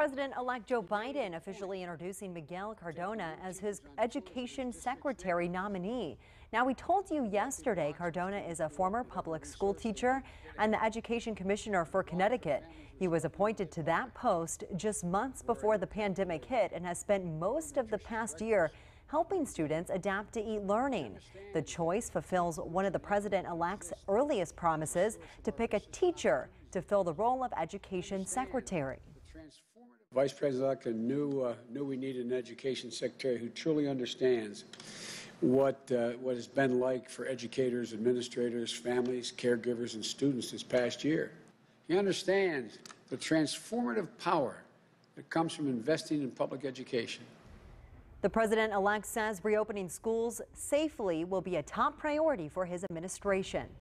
President-elect Joe Biden officially introducing Miguel Cardona as his education secretary nominee. Now, we told you yesterday Cardona is a former public school teacher and the education commissioner for Connecticut. He was appointed to that post just months before the pandemic hit and has spent most of the past year helping students adapt to e-learning. The choice fulfills one of the president-elect's earliest promises to pick a teacher to fill the role of education secretary. Vice President-elect knew, uh, knew we needed an education secretary who truly understands what, uh, what it's been like for educators, administrators, families, caregivers, and students this past year. He understands the transformative power that comes from investing in public education. The president-elect says reopening schools safely will be a top priority for his administration.